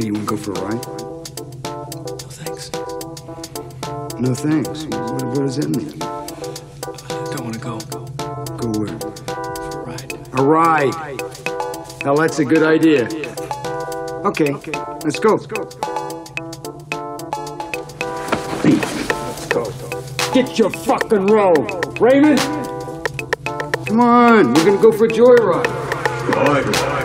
Hey, you want to go for a ride? No thanks. No thanks. What, what does that mean? I don't want to go. Go where? For a ride. A ride. Now that's a good idea. Okay, let's go. Let's go. Get your fucking roll, Raymond. Come on, we're gonna go for a joyride. joyride.